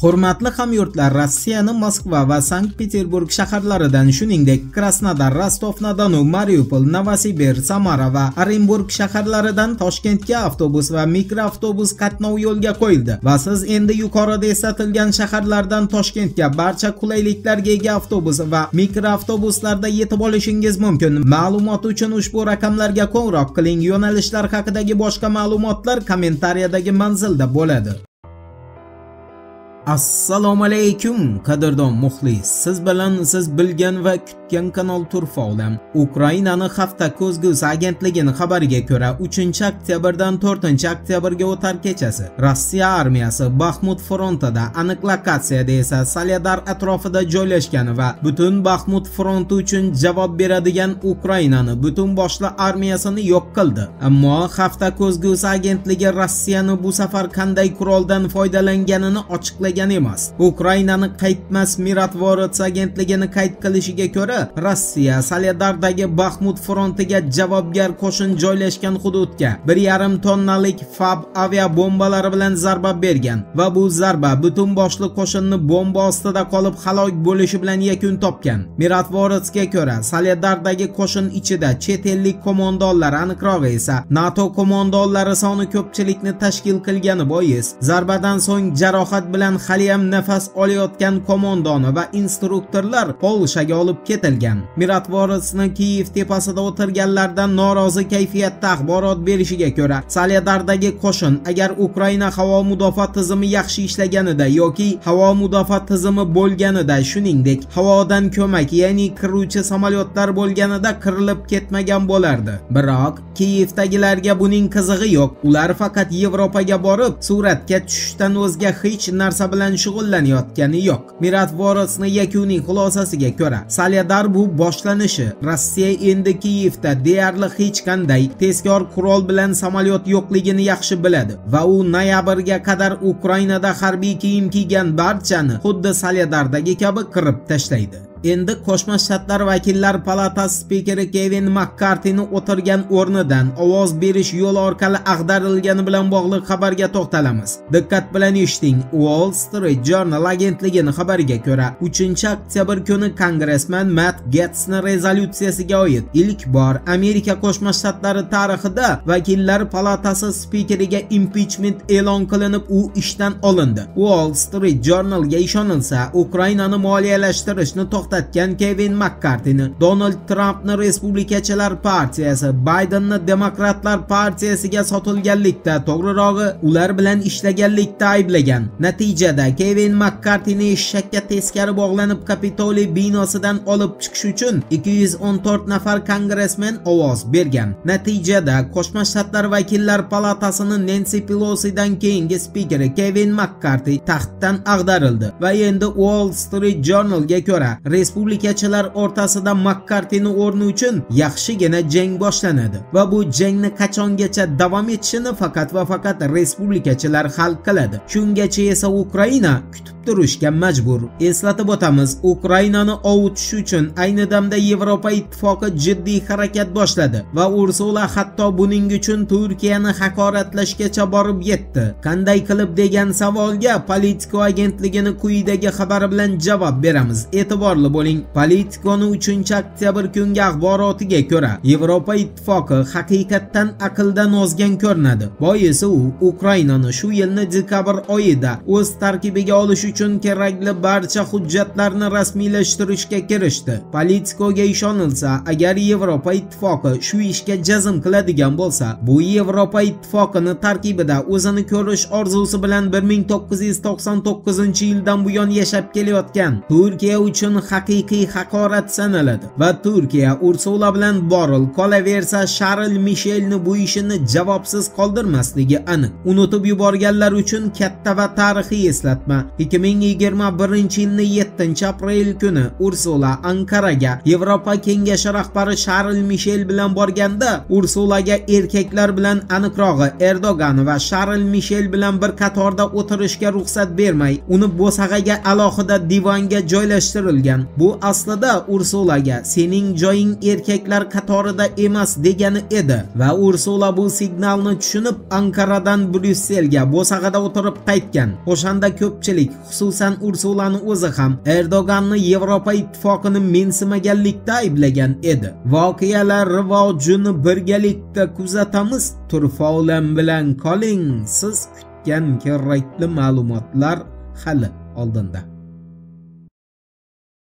Hurmatli hamyurtlar, Rossiyani Moskva va Sankt-Peterburg shaharlaridan, shuningdek, Krasnodar, Rostov-na-Donu, Mariupol, Novosibir, Samara va Orenburg shaharlaridan Toshkentga avtobus va mikroavtobus qatnovi yo'lga qo'yildi va siz endi yuqorida eslatilgan shaharlardan Toshkentga barcha qulayliklarga ega avtobus va mikroavtobuslarda yetib olishingiz mumkin. Ma'lumot uchun ushbu raqamlarga qo'ng'iroq qiling. Yo'nalishlar haqidagi boshqa ma'lumotlar kommentariyadagi manzilda bo'ladi. Assalomu alaykum qadrdon muxlis. Siz bilan siz bilgan va kutgan kanal turfa olam ukrainani hafta ko'zgusi agentligining xabariga ko'ra 3 oktyabrdan 4 oktyabrga o'tar kechasi rossiya armiyasi baxmut frontida aniq lokatsiyada esa salyadar atrofida joylashgan va butun baxmut fronti uchun javob beradigan ukrainani butun boshli armiyasini yo'q qildi. Ammo hafta ko'zgusi agentligi rossiyani bu safar qanday quroldan foydalanganini ochiqlagan qilgan emas. Ukrainani qaytmas miratvorits agentligini qayd qilishiga ko'ra rossiya soledardagi baxmut frontiga javobgar qo'shin joylashgan hududga 1,5 tonnalik fab avia bombalari bilan zarba bergan va bu zarba butun boshli qo'shinni bomba ostida qolib halok bo'lishi bilan yakun topgan. Miratvoretsga ko'ra soledardagi qo'shin ichida chet ellik qo'mondonlar aniqrog'i esa nato qo'mondonlari soni ko'pchilikni tashkil qilgani bois zarbadan so'ng jarohat bilan haliyam nafas olayotgan qo'mondoni va instruktorlar Polshaga olib ketilgan. miratvorisni Kiyev tepasida o'tirganlardan norozi kayfiyatda axborot berishiga ko'ra, Soledardagi qo'shin agar Ukraina havo mudofaa tizimi yaxshi ishlaganida yoki havo mudofaa tizimi bo'lganida, shuningdek, havodan ko'mak, ya'ni kiruvchi samolyotlar bo'lganida qirilib ketmagan bo'lardi. Biroq Kiyevdagilarga buning qizig'i yo'q. Ular faqat Yevropaga borib, suratga tushishdan o'zga hech narsa bilan shug'ullanayotgani yo'q. Mirat Vorosni yakuniy xulosasiga ko'ra, Soledar bu boshlanishi. Rossiya endi Kiyevda deyarli hech qanday tezkor qurol bilan samolyot yo'qligini yaxshi biladi va u noyabrga qadar Ukrainada harbiy kiyim kiygan barchani xuddi Soledardagi kabi qirib tashlaydi. Endi qo'shma shtatlar vakillar palatasi spikeri kevin makkartini o'tirgan o'rnidan ovoz berish yo'li orqali ag'darilgani bilan bog'liq xabarga to'xtalamiz. Diqqat bilan eshiting wall street journal agentligining xabariga ko'ra 3 oktyabr kuni kongressman matt getsni rezolyutsiyasiga oid ilk bor amerika qo'shma shtatlari tarixida vakillar palatasi spikeriga impichment e'lon qilinib u ishdan olindi. Wall street journalga ishonilsa ukrainani moliyalashtirishni to'xtatdi to'xtatgan Kevin Makkartini Donald Trampni Respublikachilar partiyasi Baydenni Demokratlar partiyasiga sotilganlikda, to'g'rirog'i ular bilan ishlaganlikda ayblagan. Natijada Kevin Makkartini shakka teskari bog'lanib Kapitoliy binosidan olib chiqish uchun 214 nafar kongressmen ovoz bergan. Natijada Qo'shma Shtatlar vakillar palatasining Nancy Pelosidan keyingi spikeri Kevin Makkarti taxtdan ag'darildi va endi Wall Street Journalga ko'ra respublikachilar o'rtasida makkartini o'rni uchun yaxshigina jang boshlanadi va bu jangni qachongacha davom etishini faqat va faqat respublikachilar hal qiladi. Shungacha esa ukraina kutib turishga majbur. Eslatib o'tamiz ukrainani ovutish uchun ayni damda yevropa ittifoqi jiddiy harakat boshladi va ursula hatto buning uchun turkiyani haqoratlashgacha borib yetdi. Qanday qilib degan savolga politiko agentligini quyidagi xabar bilan javob beramiz. E'tiborli bo'ling politikoni 3 oktyabr kungi axborotiga ko'ra yevropa ittifoqi haqiqatdan aqldan ozgan ko'rinadi. Boisi u ukrainani shu yilni dekabr oyida o'z tarkibiga olish uchun uchun kerakli barcha hujjatlarni rasmiylashtirishga kirishdi. Politikoga ishonilsa agar yevropa ittifoqi shu ishga jazm qiladigan bo'lsa bu yevropa ittifoqini tarkibida o'zini ko'rish orzusi bilan 1999 yildan buyon yashab kelayotgan turkiya uchun haqiqiy haqorat sanaladi va turkiya ursula bilan boril qolaversa sharl mishelni bu ishini javobsiz qoldirmasligi aniq. Unutib yuborganlar uchun katta va tarixiy eslatma. 2021 yilni 7 aprel kuni ursula ankaraga yevropa kengashi rahbari sharl mishel bilan borganda ursulaga erkaklar bilan aniqrog'i erdogan va sharl mishel bilan bir qatorda o'tirishga ruxsat bermay uni bo'sag'aga alohida divanga joylashtirilgan. Bu aslida ursulaga sening joying erkaklar qatorida emas degani edi va ursula bu signalni tushunib ankaradan bryusselga bo'sag'ada o'tirib qaytgan. O'shanda ko'pchilik xususan ursulani o'zi ham erdo'g'anni yevropa ittifoqini mensimaganlikda ayblagan edi. Voqealar rivojini birgalikda kuzatamiz. Turfolam bilan qoling. Siz kutgan kerakli ma'lumotlar hali oldinda.